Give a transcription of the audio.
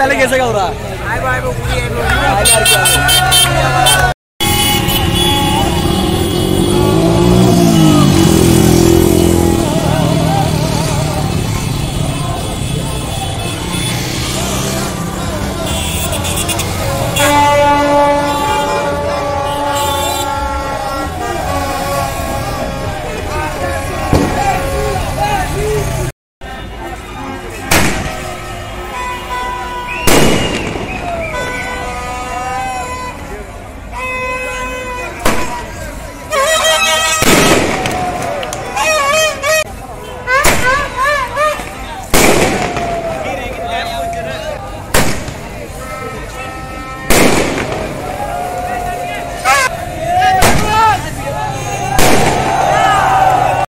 पहले कैसे का हो रहा है।